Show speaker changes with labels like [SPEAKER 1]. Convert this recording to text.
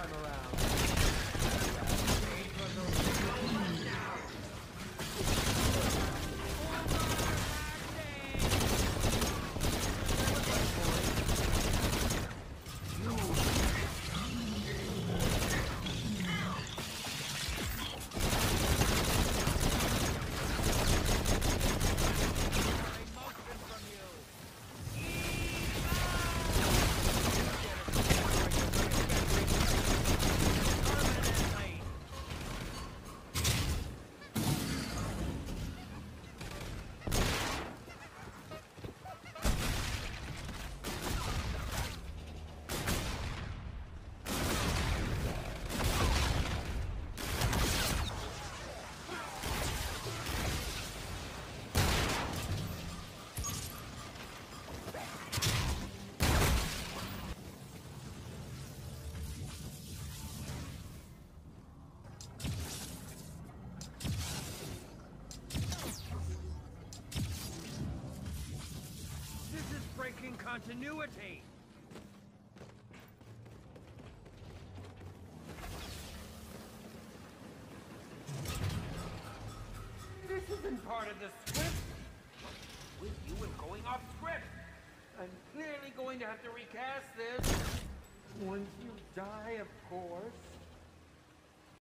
[SPEAKER 1] time around. Continuity. This isn't part of the script. With you and going off script. I'm clearly going to have to recast this. Once you die, of course.